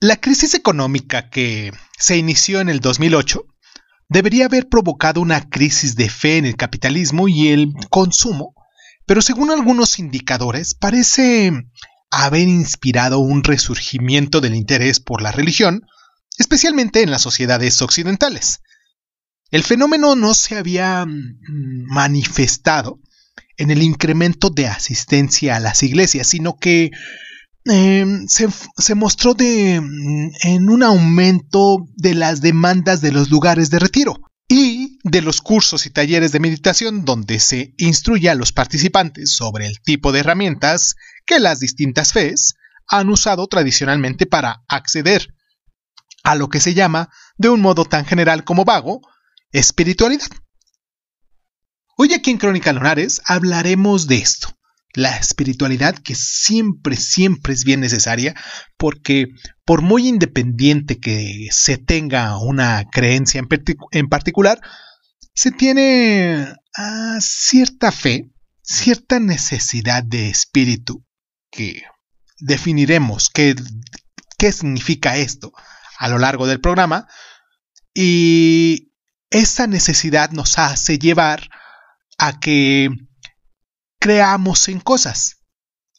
La crisis económica que se inició en el 2008 debería haber provocado una crisis de fe en el capitalismo y el consumo, pero según algunos indicadores parece haber inspirado un resurgimiento del interés por la religión, especialmente en las sociedades occidentales. El fenómeno no se había mm, manifestado en el incremento de asistencia a las iglesias, sino que Em, se, mostró de, mm, en un aumento de las demandas de los lugares de retiro y de los cursos y talleres de meditación donde se instruye a los participantes sobre el tipo de herramientas que las distintas fees han usado tradicionalmente para acceder a lo que se llama, de un modo tan general como vago, espiritualidad. Hoy aquí en Crónica Lunares hablaremos de esto, la espiritualidad que siempre, siempre es bien necesaria porque por muy independiente que se tenga una creencia en, particular, se tiene ah, cierta fe, cierta necesidad de espíritu que definiremos qué, qué significa esto a lo largo del programa y esa necesidad nos hace llevar a que creamos en cosas,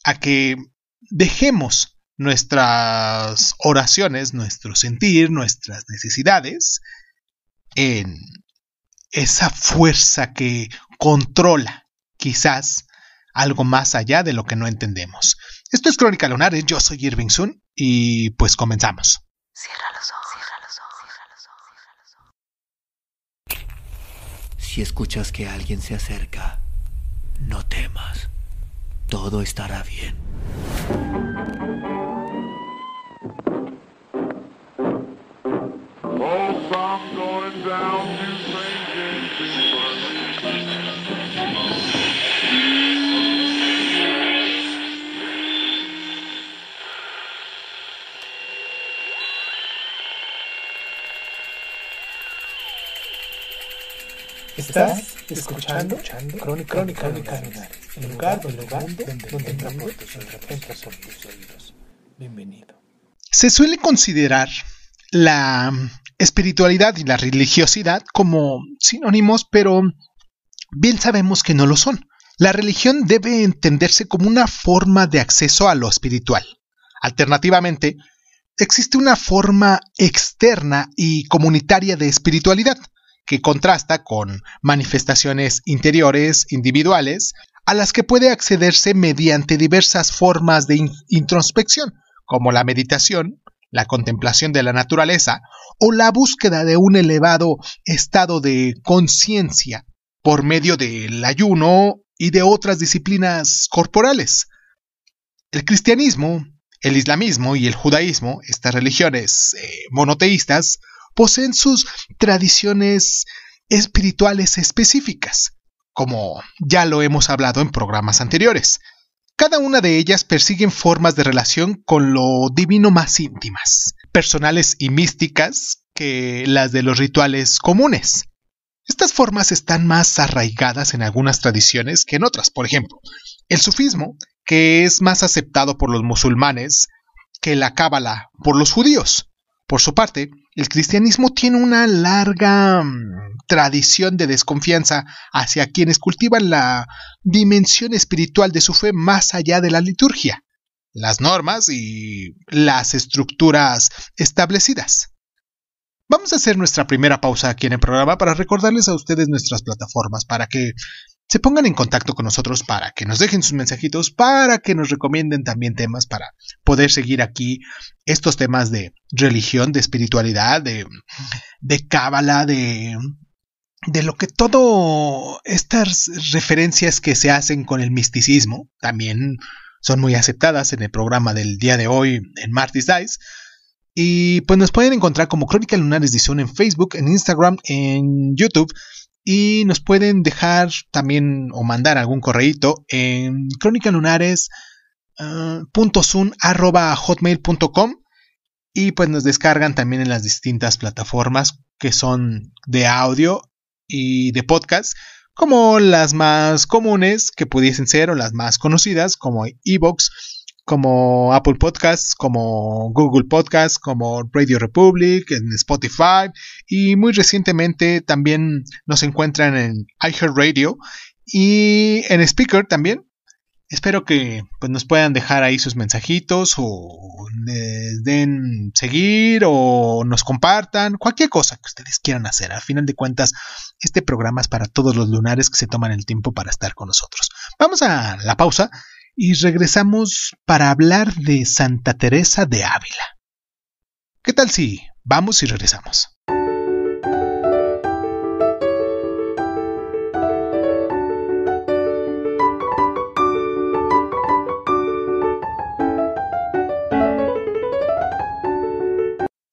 a que dejemos nuestras oraciones, nuestro sentir, nuestras necesidades en esa fuerza que controla quizás algo más allá de lo que no entendemos. Esto es Crónica Lunares, yo soy Irving Sun y pues comenzamos. Cierra los ojos, cierra los ojos, cierra los ojos, cierra los ojos. Si escuchas que alguien se acerca, no temas, todo estará bien. Estás escuchando, escuchando Crónica, Crónica, Crónica el lugar, el lugar donde, donde, entra por tus oídos. Bienvenido. Se suele considerar la espiritualidad y la religiosidad como sinónimos, pero bien sabemos que no lo son. La religión debe entenderse como una forma de acceso a lo espiritual. Alternativamente, existe una forma externa y comunitaria de espiritualidad, que contrasta con manifestaciones interiores individuales a las que puede accederse mediante diversas formas de introspección, como la meditación, la contemplación de la naturaleza o la búsqueda de un elevado estado de conciencia por medio del ayuno y de otras disciplinas corporales. El cristianismo, el islamismo y el judaísmo, estas religiones eh, monoteístas, poseen sus tradiciones espirituales específicas, como ya lo hemos hablado en programas anteriores. Cada una de ellas persiguen formas de relación con lo divino más íntimas, personales y místicas que las de los rituales comunes. Estas formas están más arraigadas en algunas tradiciones que en otras. Por ejemplo, el sufismo, que es más aceptado por los musulmanes que la cábala por los judíos. Por su parte, el cristianismo tiene una larga mm, tradición de desconfianza hacia quienes cultivan la dimensión espiritual de su fe más allá de la liturgia, las normas y las estructuras establecidas. Vamos a hacer nuestra primera pausa aquí en el programa para recordarles a ustedes nuestras plataformas para que se pongan en contacto con nosotros para que nos dejen sus mensajitos, para que nos recomienden también temas para poder seguir aquí estos temas de religión, de espiritualidad, de, de cábala, de, de lo que todo estas referencias que se hacen con el misticismo también son muy aceptadas en el programa del día de hoy en Martis Dice. Y pues nos pueden encontrar como Crónica Lunares Edición en Facebook, en Instagram, en YouTube y nos pueden dejar también o mandar algún correíto en crónicalunares.sun.hotmail.com y pues nos descargan también en las distintas plataformas que son de audio y de podcast, como las más comunes que pudiesen ser o las más conocidas, como Evox, como Apple Podcasts, como Google Podcasts, como Radio Republic, en Spotify y muy recientemente también nos encuentran en iHeartRadio y en Speaker también. Espero que pues, nos puedan dejar ahí sus mensajitos o les den seguir o nos compartan, cualquier cosa que ustedes quieran hacer. Al final de cuentas, este programa es para todos los lunares que se toman el tiempo para estar con nosotros. Vamos a la pausa y regresamos para hablar de Santa Teresa de Ávila. ¿Qué tal si vamos y regresamos?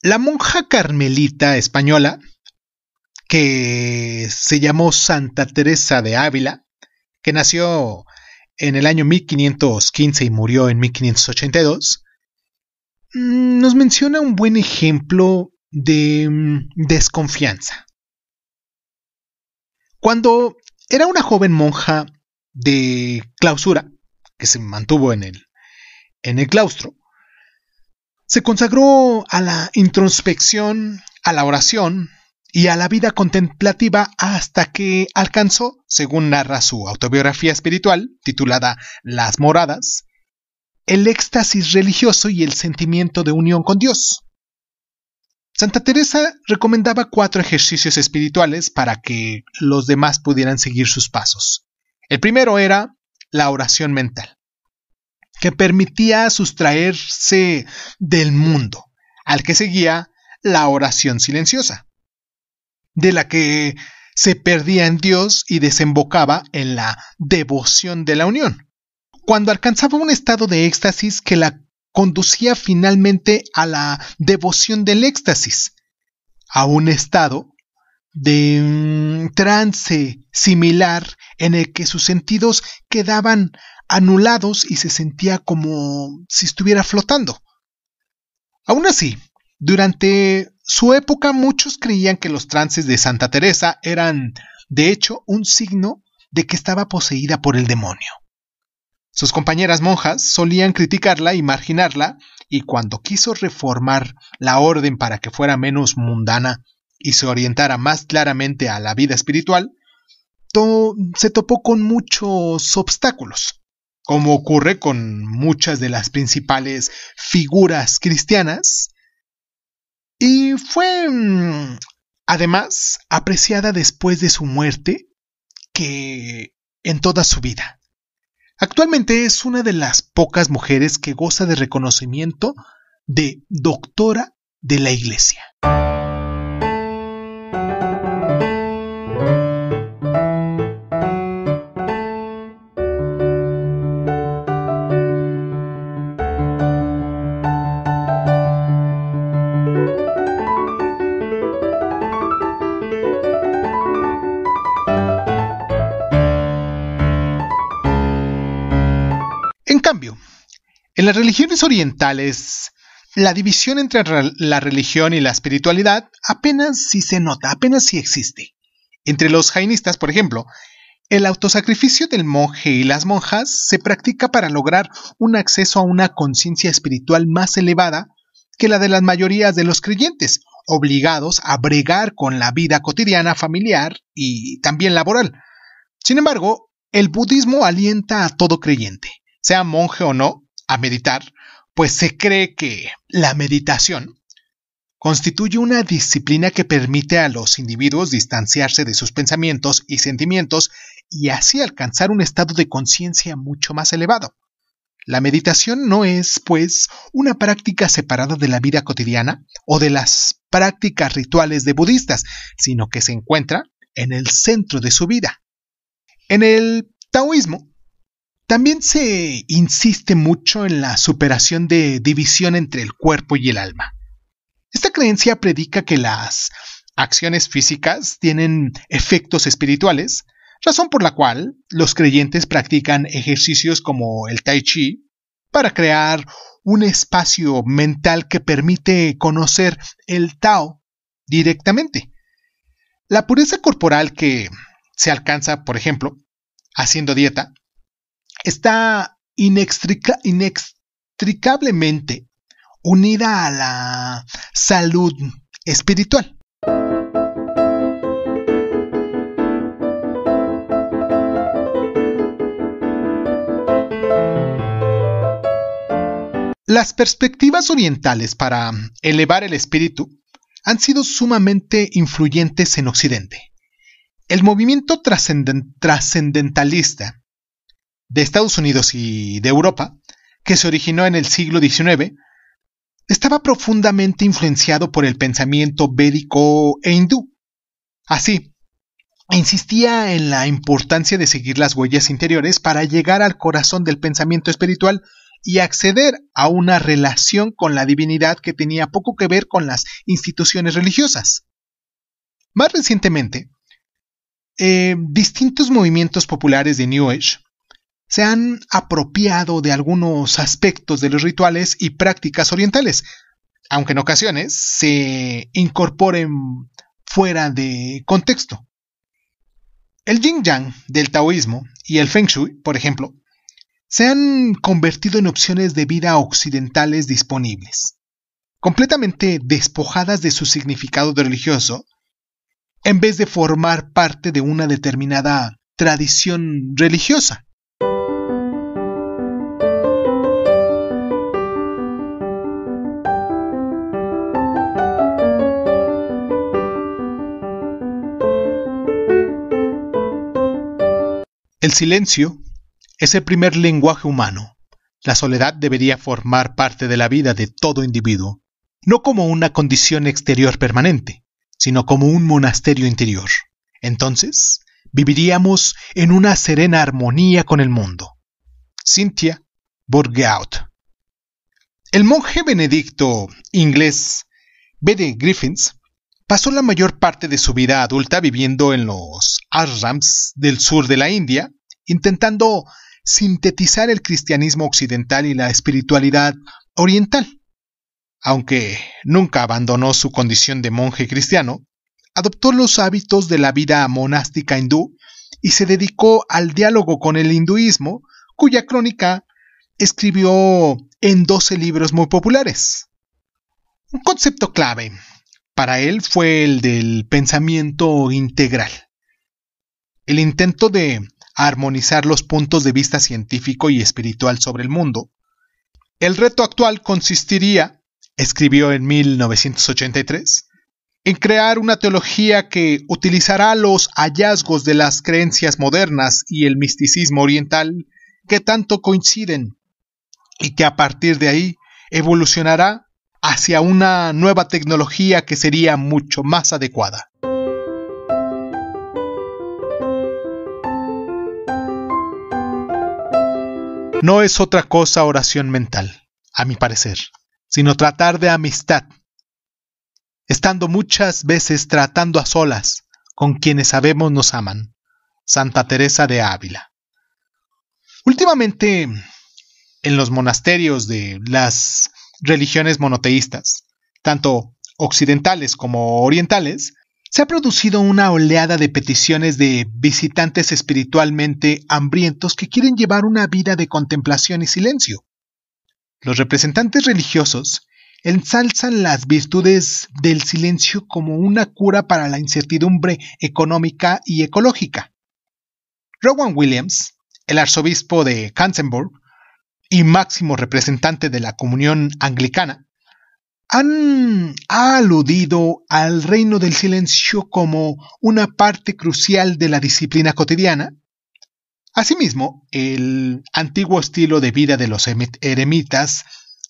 La monja carmelita española, que se llamó Santa Teresa de Ávila, que nació en el año 1515 y murió en 1582, mm, nos menciona un buen ejemplo de mm, desconfianza. Cuando era una joven monja de clausura, que se mantuvo en el, en el claustro, se consagró a la introspección, a la oración y a la vida contemplativa hasta que alcanzó, según narra su autobiografía espiritual, titulada Las Moradas, el éxtasis religioso y el sentimiento de unión con Dios. Santa Teresa recomendaba cuatro ejercicios espirituales para que los demás pudieran seguir sus pasos. El primero era la oración mental que permitía sustraerse del mundo, al que seguía la oración silenciosa, de la que se perdía en Dios y desembocaba en la devoción de la unión, cuando alcanzaba un estado de éxtasis que la conducía finalmente a la devoción del éxtasis, a un estado de trance similar en el que sus sentidos quedaban anulados y se sentía como si estuviera flotando. Aún así, durante su época muchos creían que los trances de Santa Teresa eran, de hecho, un signo de que estaba poseída por el demonio. Sus compañeras monjas solían criticarla y marginarla, y cuando quiso reformar la orden para que fuera menos mundana y se orientara más claramente a la vida espiritual, se topó con muchos obstáculos como ocurre con muchas de las principales figuras cristianas, y fue mm, además apreciada después de su muerte que en toda su vida. Actualmente es una de las pocas mujeres que goza de reconocimiento de doctora de la Iglesia. Las religiones orientales, la división entre la religión y la espiritualidad apenas si se nota, apenas si existe. Entre los jainistas, por ejemplo, el autosacrificio del monje y las monjas se practica para lograr un acceso a una conciencia espiritual más elevada que la de las mayorías de los creyentes, obligados a bregar con la vida cotidiana familiar y también laboral. Sin embargo, el budismo alienta a todo creyente, sea monje o no, a meditar, pues se cree que la meditación constituye una disciplina que permite a los individuos distanciarse de sus pensamientos y sentimientos y así alcanzar un estado de conciencia mucho más elevado. La meditación no es, pues, una práctica separada de la vida cotidiana o de las prácticas rituales de budistas, sino que se encuentra en el centro de su vida. En el taoísmo, también se insiste mucho en la superación de división entre el cuerpo y el alma. Esta creencia predica que las acciones físicas tienen efectos espirituales, razón por la cual los creyentes practican ejercicios como el tai chi para crear un espacio mental que permite conocer el Tao directamente. La pureza corporal que se alcanza, por ejemplo, haciendo dieta, está inextricablemente unida a la salud espiritual. Las perspectivas orientales para elevar el espíritu han sido sumamente influyentes en Occidente. El movimiento trascendentalista de Estados Unidos y de Europa, que se originó en el siglo XIX, estaba profundamente influenciado por el pensamiento védico e hindú. Así, insistía en la importancia de seguir las huellas interiores para llegar al corazón del pensamiento espiritual y acceder a una relación con la divinidad que tenía poco que ver con las instituciones religiosas. Más recientemente, eh, distintos movimientos populares de New Age se han apropiado de algunos aspectos de los rituales y prácticas orientales, aunque en ocasiones se incorporen fuera de contexto. El yin yang del taoísmo y el feng shui, por ejemplo, se han convertido en opciones de vida occidentales disponibles, completamente despojadas de su significado religioso, en vez de formar parte de una determinada tradición religiosa. El silencio es el primer lenguaje humano. La soledad debería formar parte de la vida de todo individuo, no como una condición exterior permanente, sino como un monasterio interior. Entonces, viviríamos en una serena armonía con el mundo. Cynthia Bourgeaut. El monje benedicto inglés B.D. Griffiths pasó la mayor parte de su vida adulta viviendo en los ashrams del sur de la India, intentando sintetizar el cristianismo occidental y la espiritualidad oriental. Aunque nunca abandonó su condición de monje cristiano, adoptó los hábitos de la vida monástica hindú y se dedicó al diálogo con el hinduismo, cuya crónica escribió en 12 libros muy populares. Un concepto clave para él fue el del pensamiento integral. El intento de armonizar los puntos de vista científico y espiritual sobre el mundo. El reto actual consistiría, escribió en 1983, en crear una teología que utilizará los hallazgos de las creencias modernas y el misticismo oriental que tanto coinciden y que a partir de ahí evolucionará hacia una nueva tecnología que sería mucho más adecuada. No es otra cosa oración mental, a mi parecer, sino tratar de amistad, estando muchas veces tratando a solas con quienes sabemos nos aman. Santa Teresa de Ávila. Últimamente, en los monasterios de las religiones monoteístas, tanto occidentales como orientales, se ha producido una oleada de peticiones de visitantes espiritualmente hambrientos que quieren llevar una vida de contemplación y silencio. Los representantes religiosos ensalzan las virtudes del silencio como una cura para la incertidumbre económica y ecológica. Rowan Williams, el arzobispo de Canterbury y máximo representante de la comunión anglicana, han aludido al reino del silencio como una parte crucial de la disciplina cotidiana. Asimismo, el antiguo estilo de vida de los eremitas,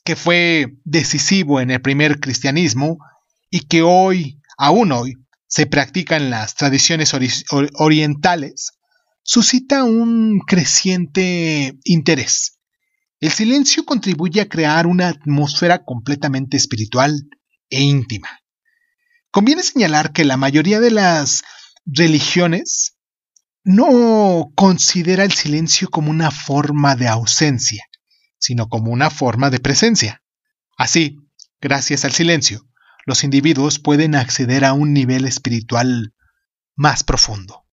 que fue decisivo en el primer cristianismo y que hoy, aún hoy, se practica en las tradiciones orientales, suscita un creciente interés el silencio contribuye a crear una atmósfera completamente espiritual e íntima. Conviene señalar que la mayoría de las religiones no considera el silencio como una forma de ausencia, sino como una forma de presencia. Así, gracias al silencio, los individuos pueden acceder a un nivel espiritual más profundo.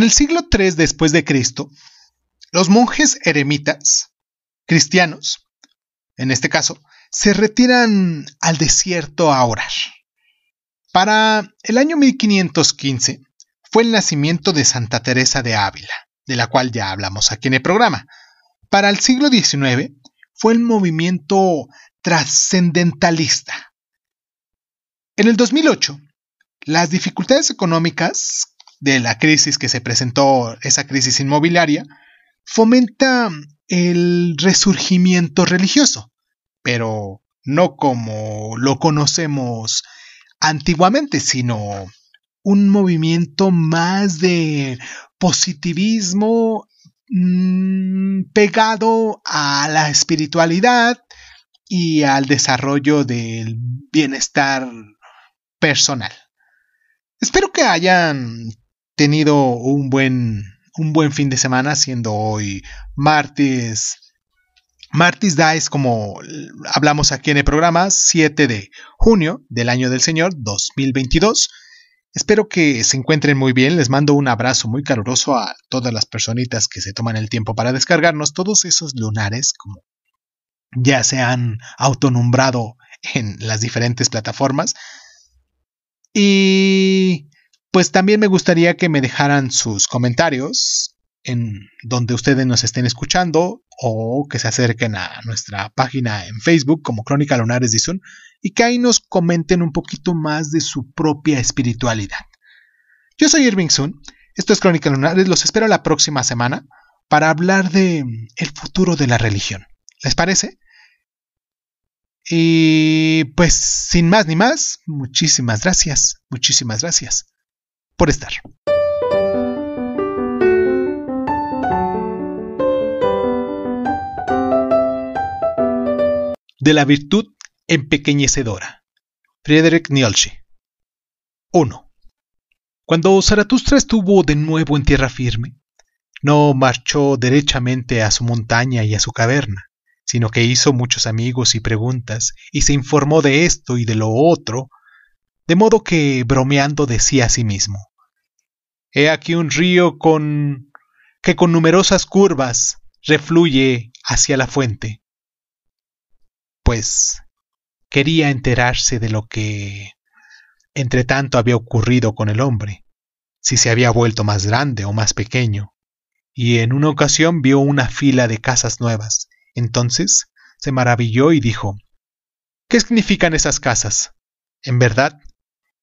En el siglo III después de Cristo, los monjes eremitas cristianos, en este caso, se retiran al desierto a orar. Para el año 1515 fue el nacimiento de Santa Teresa de Ávila, de la cual ya hablamos aquí en el programa. Para el siglo XIX fue el movimiento trascendentalista. En el 2008, las dificultades económicas de la crisis que se presentó, esa crisis inmobiliaria, fomenta el resurgimiento religioso, pero no como lo conocemos antiguamente, sino un movimiento más de positivismo mmm, pegado a la espiritualidad y al desarrollo del bienestar personal. Espero que hayan tenido un buen un buen fin de semana, siendo hoy martes. Martes es como hablamos aquí en el programa, 7 de junio del año del Señor 2022. Espero que se encuentren muy bien. Les mando un abrazo muy caluroso a todas las personitas que se toman el tiempo para descargarnos todos esos lunares, como ya se han autonombrado en las diferentes plataformas. Y pues también me gustaría que me dejaran sus comentarios en donde ustedes nos estén escuchando o que se acerquen a nuestra página en Facebook como Crónica Lunares de Sun y que ahí nos comenten un poquito más de su propia espiritualidad. Yo soy Irving Sun, esto es Crónica Lunares, los espero la próxima semana para hablar de el futuro de la religión. ¿Les parece? Y pues sin más ni más, muchísimas gracias, muchísimas gracias por estar. De la virtud empequeñecedora. Friedrich Nietzsche. 1. Cuando Zaratustra estuvo de nuevo en tierra firme, no marchó derechamente a su montaña y a su caverna, sino que hizo muchos amigos y preguntas, y se informó de esto y de lo otro, de modo que bromeando decía a sí mismo He aquí un río con que con numerosas curvas refluye hacia la fuente. Pues quería enterarse de lo que entre tanto había ocurrido con el hombre, si se había vuelto más grande o más pequeño, y en una ocasión vio una fila de casas nuevas. Entonces se maravilló y dijo ¿Qué significan esas casas? En verdad,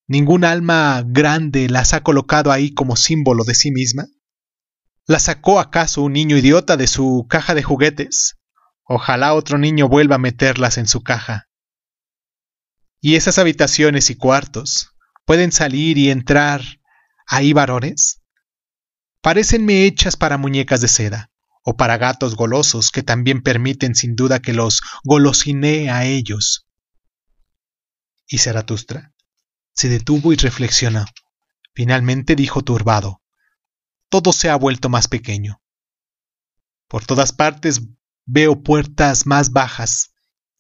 ¿Ningún alma grande las ha colocado ahí como símbolo de sí misma? ¿La sacó acaso un niño idiota de su caja de juguetes? Ojalá otro niño vuelva a meterlas en su caja. ¿Y esas habitaciones y cuartos? ¿Pueden salir y entrar ahí varones? Parecenme hechas para muñecas de seda, o para gatos golosos que también permiten sin duda que los golosinee a ellos. ¿Y Zaratustra? Se detuvo y reflexionó. Finalmente dijo turbado, todo se ha vuelto más pequeño. Por todas partes veo puertas más bajas.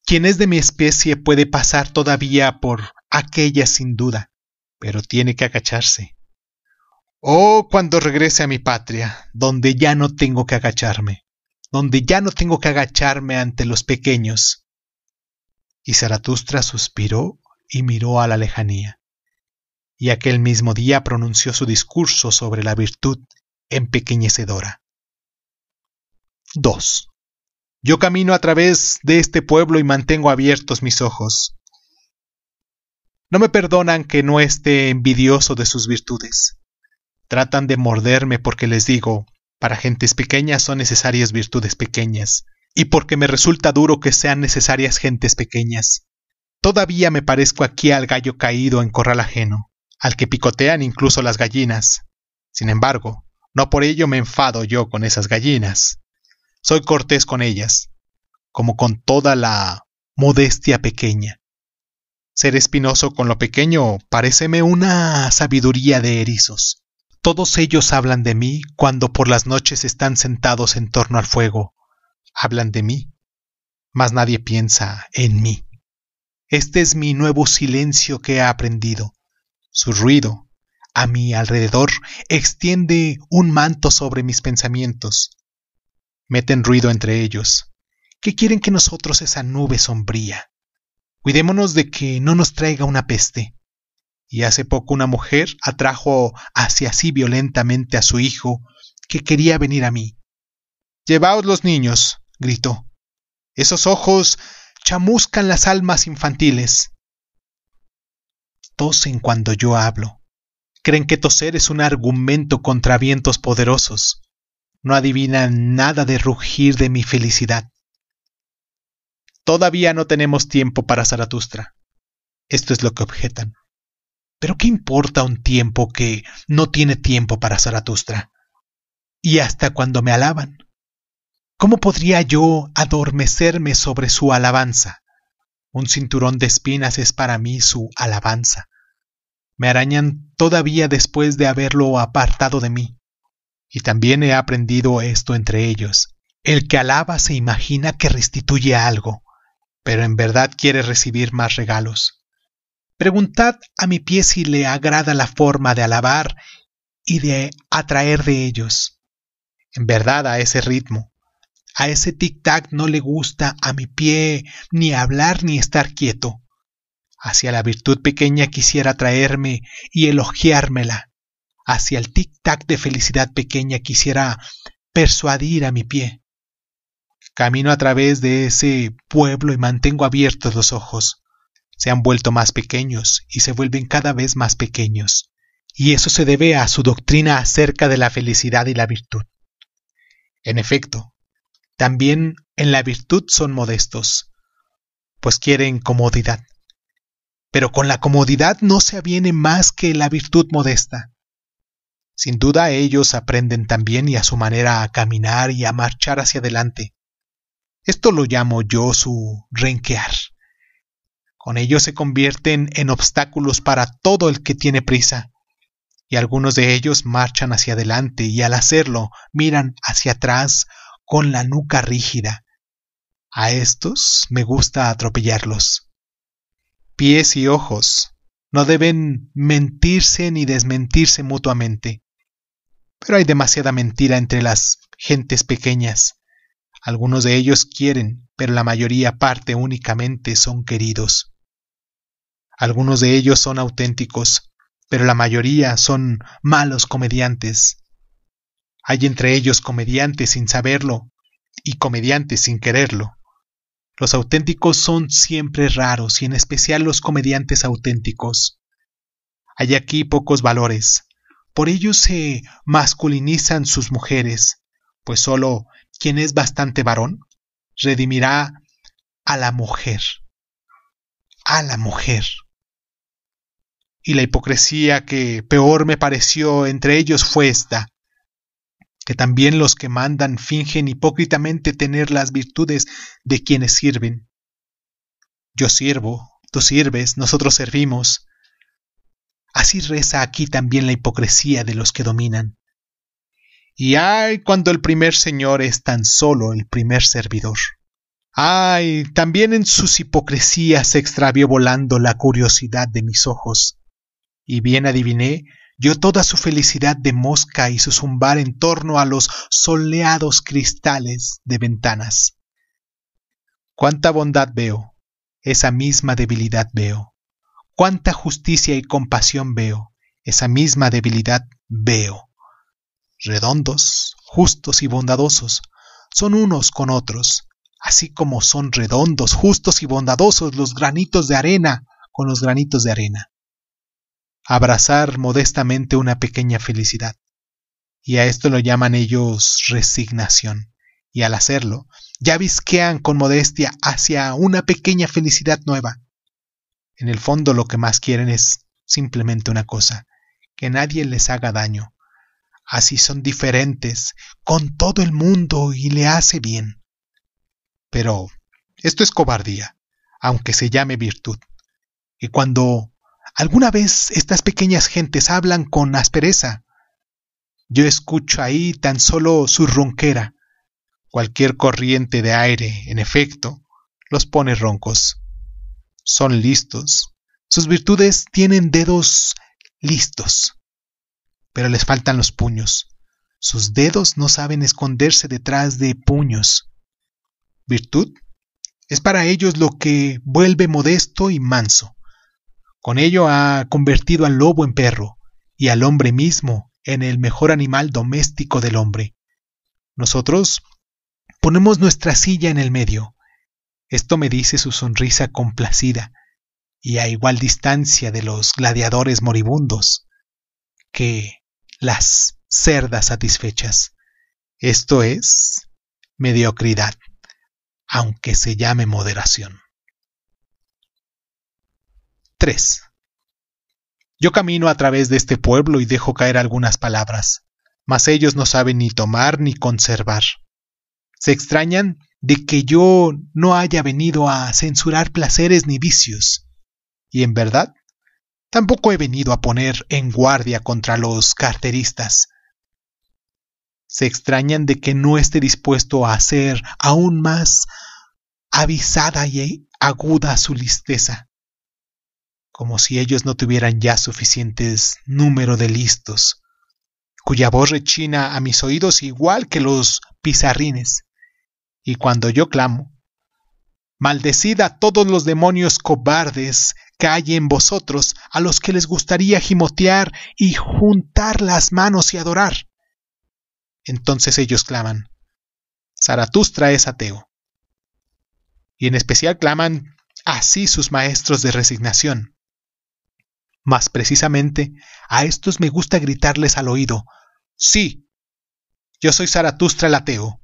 Quien es de mi especie puede pasar todavía por aquella sin duda, pero tiene que agacharse. Oh, cuando regrese a mi patria, donde ya no tengo que agacharme, donde ya no tengo que agacharme ante los pequeños. Y Zaratustra suspiró y miró a la lejanía y aquel mismo día pronunció su discurso sobre la virtud empequeñecedora. 2. Yo camino a través de este pueblo y mantengo abiertos mis ojos. No me perdonan que no esté envidioso de sus virtudes. Tratan de morderme porque les digo, para gentes pequeñas son necesarias virtudes pequeñas, y porque me resulta duro que sean necesarias gentes pequeñas. Todavía me parezco aquí al gallo caído en corral ajeno al que picotean incluso las gallinas. Sin embargo, no por ello me enfado yo con esas gallinas. Soy cortés con ellas, como con toda la modestia pequeña. Ser espinoso con lo pequeño paréceme una sabiduría de erizos. Todos ellos hablan de mí cuando por las noches están sentados en torno al fuego. Hablan de mí, mas nadie piensa en mí. Este es mi nuevo silencio que he aprendido, su ruido, a mi alrededor extiende un manto sobre mis pensamientos. Meten ruido entre ellos. ¿Qué quieren que nosotros esa nube sombría? Cuidémonos de que no nos traiga una peste. Y hace poco una mujer atrajo hacia sí violentamente a su hijo, que quería venir a mí. Llevaos los niños, gritó. Esos ojos chamuscan las almas infantiles. Tosen cuando yo hablo. Creen que toser es un argumento contra vientos poderosos. No adivinan nada de rugir de mi felicidad. Todavía no tenemos tiempo para Zaratustra. Esto es lo que objetan. Pero ¿qué importa un tiempo que no tiene tiempo para Zaratustra? Y hasta cuando me alaban. ¿Cómo podría yo adormecerme sobre su alabanza? Un cinturón de espinas es para mí su alabanza. Me arañan todavía después de haberlo apartado de mí. Y también he aprendido esto entre ellos. El que alaba se imagina que restituye algo, pero en verdad quiere recibir más regalos. Preguntad a mi pie si le agrada la forma de alabar y de atraer de ellos. En verdad a ese ritmo, a ese tic-tac no le gusta a mi pie ni hablar ni estar quieto. Hacia la virtud pequeña quisiera traerme y elogiármela. Hacia el tic-tac de felicidad pequeña quisiera persuadir a mi pie. Camino a través de ese pueblo y mantengo abiertos los ojos. Se han vuelto más pequeños y se vuelven cada vez más pequeños. Y eso se debe a su doctrina acerca de la felicidad y la virtud. En efecto, también en la virtud son modestos, pues quieren comodidad. Pero con la comodidad no se aviene más que la virtud modesta. Sin duda ellos aprenden también y a su manera a caminar y a marchar hacia adelante. Esto lo llamo yo su renquear. Con ellos se convierten en obstáculos para todo el que tiene prisa, y algunos de ellos marchan hacia adelante y al hacerlo miran hacia atrás con la nuca rígida. A estos me gusta atropellarlos. Pies y ojos no deben mentirse ni desmentirse mutuamente. Pero hay demasiada mentira entre las gentes pequeñas. Algunos de ellos quieren, pero la mayoría parte únicamente son queridos. Algunos de ellos son auténticos, pero la mayoría son malos comediantes. Hay entre ellos comediantes sin saberlo y comediantes sin quererlo. Los auténticos son siempre raros y en especial los comediantes auténticos. Hay aquí pocos valores. Por ello se masculinizan sus mujeres, pues sólo quien es bastante varón redimirá a la mujer. A la mujer. Y la hipocresía que peor me pareció entre ellos fue esta que también los que mandan fingen hipócritamente tener las virtudes de quienes sirven. Yo sirvo, tú sirves, nosotros servimos. Así reza aquí también la hipocresía de los que dominan. Y ay cuando el primer señor es tan solo el primer servidor. Ay, también en sus hipocresías se extravió volando la curiosidad de mis ojos. Y bien adiviné yo toda su felicidad de mosca y su zumbar en torno a los soleados cristales de ventanas. Cuánta bondad veo, esa misma debilidad veo. Cuánta justicia y compasión veo, esa misma debilidad veo. Redondos, justos y bondadosos, son unos con otros, así como son redondos, justos y bondadosos los granitos de arena con los granitos de arena abrazar modestamente una pequeña felicidad. Y a esto lo llaman ellos resignación. Y al hacerlo, ya visquean con modestia hacia una pequeña felicidad nueva. En el fondo lo que más quieren es simplemente una cosa, que nadie les haga daño. Así son diferentes con todo el mundo y le hace bien. Pero esto es cobardía, aunque se llame virtud. Y cuando ¿Alguna vez estas pequeñas gentes hablan con aspereza? Yo escucho ahí tan solo su ronquera. Cualquier corriente de aire, en efecto, los pone roncos. Son listos. Sus virtudes tienen dedos listos. pero les faltan los puños. Sus dedos no saben esconderse detrás de puños. Virtud es para ellos lo que vuelve modesto y manso. Con ello ha convertido al lobo en perro y al hombre mismo en el mejor animal doméstico del hombre. Nosotros ponemos nuestra silla en el medio. Esto me dice su sonrisa complacida y a igual distancia de los gladiadores moribundos que las cerdas satisfechas. Esto es mediocridad, aunque se llame moderación. 3. Yo camino a través de este pueblo y dejo caer algunas palabras, mas ellos no saben ni tomar ni conservar. Se extrañan de que yo no haya venido a censurar placeres ni vicios, y en verdad tampoco he venido a poner en guardia contra los carteristas. Se extrañan de que no esté dispuesto a hacer aún más avisada y aguda su listeza, como si ellos no tuvieran ya suficientes número de listos, cuya voz rechina a mis oídos igual que los pizarrines, y cuando yo clamo, Maldecid a todos los demonios cobardes que hay en vosotros, a los que les gustaría gimotear y juntar las manos y adorar. Entonces ellos claman, Zaratustra es ateo. Y en especial claman así sus maestros de resignación. Mas precisamente a estos me gusta gritarles al oído, sí, yo soy Zaratustra el ateo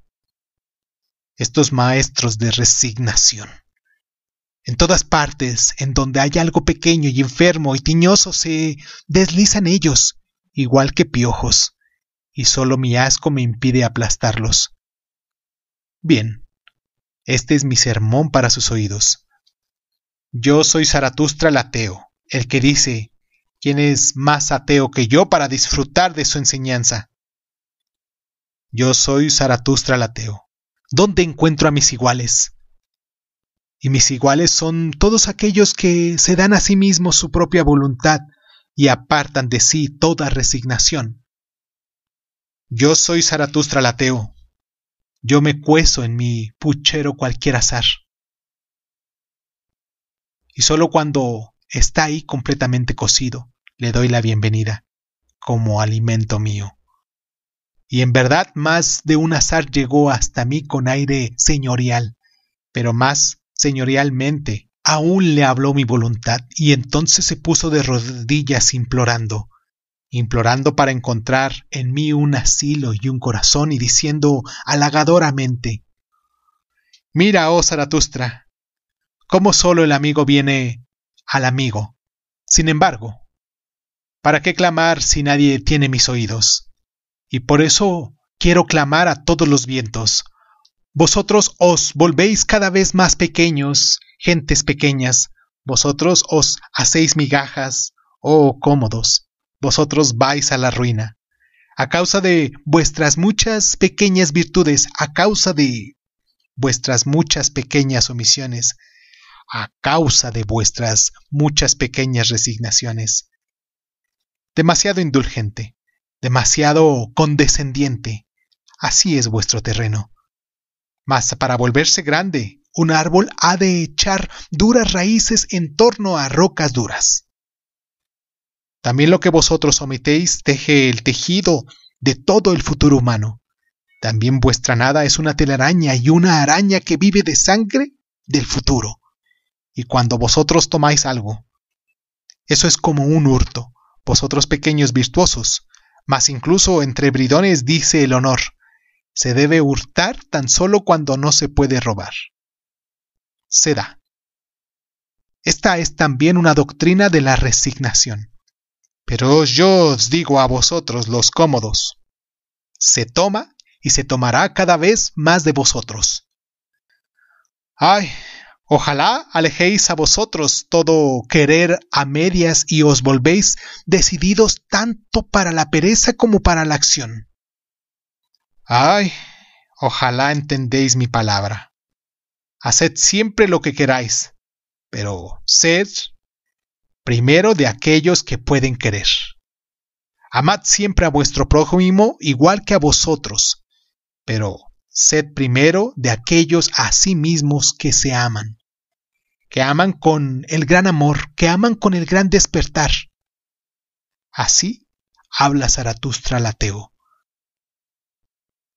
estos maestros de resignación. En todas partes, en donde hay algo pequeño y enfermo y tiñoso, se deslizan ellos, igual que piojos, y solo mi asco me impide aplastarlos. Bien, este es mi sermón para sus oídos. Yo soy Zaratustra el ateo, el que dice, ¿quién es más ateo que yo para disfrutar de su enseñanza? Yo soy Zaratustra el ateo, ¿Dónde encuentro a mis iguales? Y mis iguales son todos aquellos que se dan a sí mismos su propia voluntad y apartan de sí toda resignación. Yo soy Zaratustra lateo. Yo me cueso en mi puchero cualquier azar. Y solo cuando está ahí completamente cocido, le doy la bienvenida, como alimento mío y en verdad más de un azar llegó hasta mí con aire señorial, pero más señorialmente aún le habló mi voluntad, y entonces se puso de rodillas implorando, implorando para encontrar en mí un asilo y un corazón, y diciendo halagadoramente Mira, oh Zaratustra, cómo solo el amigo viene al amigo. Sin embargo, ¿para qué clamar si nadie tiene mis oídos? y por eso quiero clamar a todos los vientos. Vosotros os volvéis cada vez más pequeños, gentes pequeñas, vosotros os hacéis migajas, oh cómodos, vosotros vais a la ruina. A causa de vuestras muchas pequeñas virtudes, a causa de vuestras muchas pequeñas omisiones, a causa de vuestras muchas pequeñas resignaciones. Demasiado indulgente, demasiado condescendiente. Así es vuestro terreno. Mas para volverse grande, un árbol ha de echar duras raíces en torno a rocas duras. También lo que vosotros omitéis teje el tejido de todo el futuro humano. También vuestra nada es una telaraña y una araña que vive de sangre del futuro. Y cuando vosotros tomáis algo, eso es como un hurto, vosotros pequeños virtuosos, mas incluso entre bridones dice el honor, se debe hurtar tan solo cuando no se puede robar. Se da. Esta es también una doctrina de la resignación. Pero yo os digo a vosotros los cómodos, se toma y se tomará cada vez más de vosotros. Ay, Ojalá alejéis a vosotros todo querer a medias y os volvéis decididos tanto para la pereza como para la acción. Ay, ojalá entendéis mi palabra. Haced siempre lo que queráis, pero sed primero de aquellos que pueden querer. Amad siempre a vuestro prójimo igual que a vosotros, pero sed primero de aquellos a sí mismos que se aman, que aman con el gran amor, que aman con el gran despertar. Así habla Zaratustra al ateo.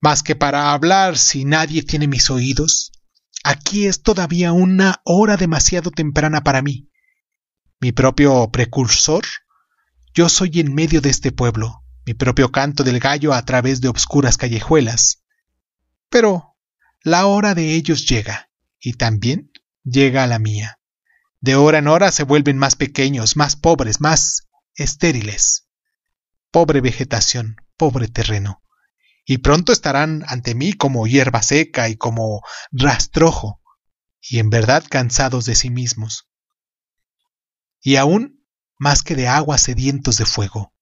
Más que para hablar si nadie tiene mis oídos, aquí es todavía una hora demasiado temprana para mí. Mi propio precursor, yo soy en medio de este pueblo, mi propio canto del gallo a través de obscuras callejuelas. Pero la hora de ellos llega, y también llega la mía. De hora en hora se vuelven más pequeños, más pobres, más estériles. Pobre vegetación, pobre terreno y pronto estarán ante mí como hierba seca y como rastrojo, y en verdad cansados de sí mismos. Y aún más que de agua sedientos de fuego.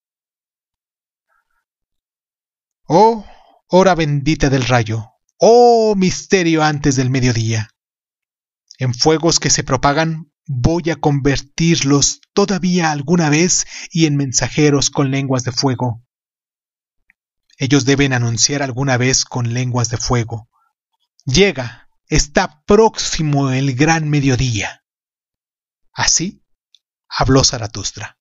Oh, hora bendita del rayo, oh misterio antes del mediodía. En fuegos que se propagan voy a convertirlos todavía alguna vez y en mensajeros con lenguas de fuego ellos deben anunciar alguna vez con lenguas de fuego. Llega, está próximo el gran mediodía. Así habló Zaratustra.